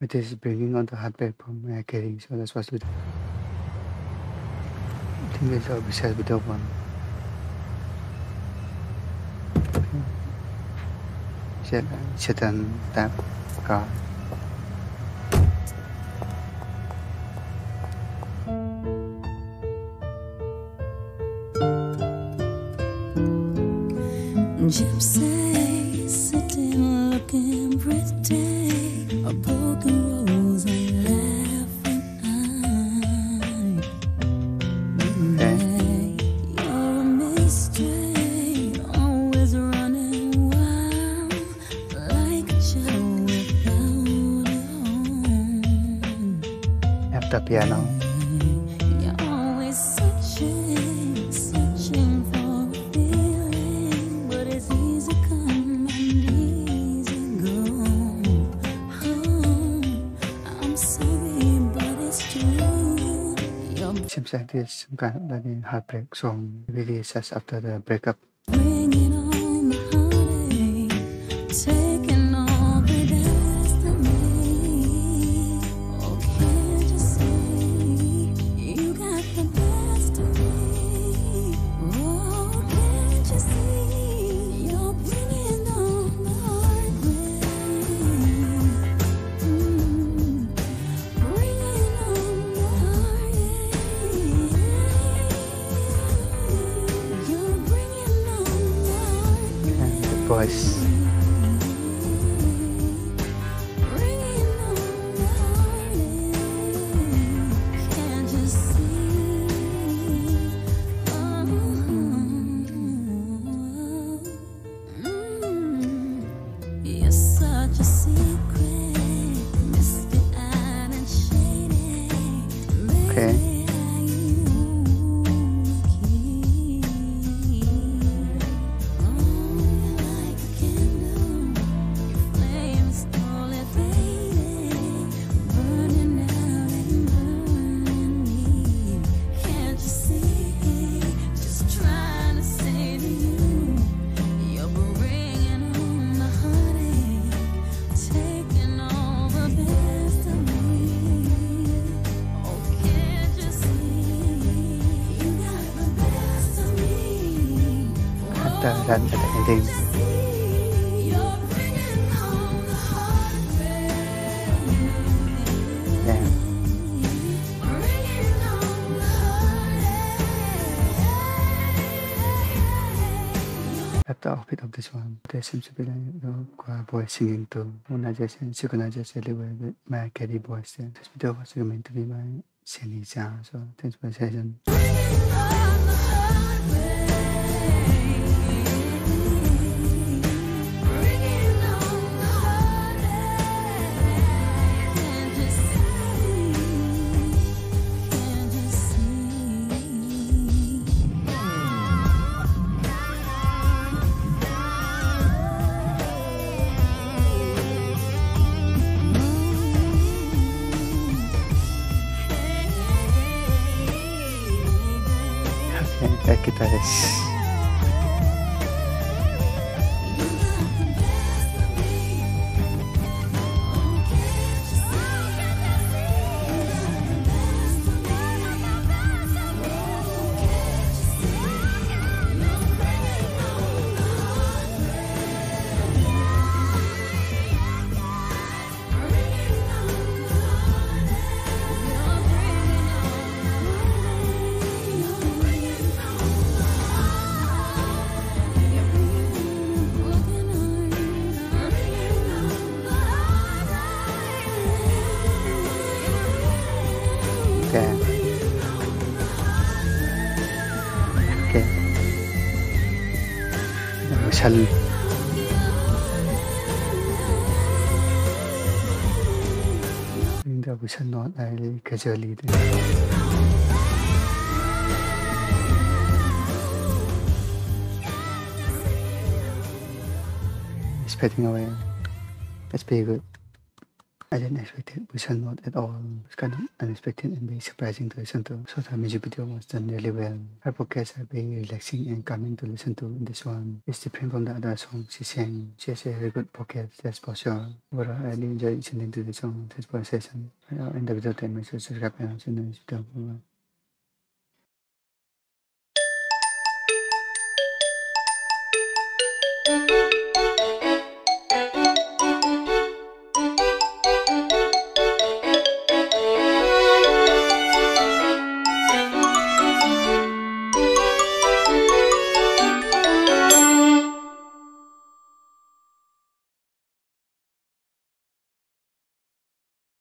It is bringing on the heartbreak from Mariah Carey, so that's what's with I think it's a besides with the one. Thành tạm có Gypsy the piano. You're always searching, searching a feeling, but come and easy go. Oh, sorry, but it's true. You're Seems like this some kind of like heartbreak song really just after the breakup. bringing voice. Yeah. Bringing on the heartache. At the offbeat of this one, there seems to be like the choir voice singing to organization, synchronization with my voice. there. This video was meant to be by Shani Jha, so thanks for the session. 开 Not really casually. It's fading away. Pretty good. I didn't expect it with note at all. It's kind of unexpected and very surprising to listen to. So the music video was done really well. Her podcast are very relaxing and calming to listen to in this one. It's different from the other songs she sang. She has a very good podcast, that's for sure. But I really enjoyed listening to the song, this for session. Uh, in the video, 10 minutes, subscribe and I'll see you next video. Bye-bye.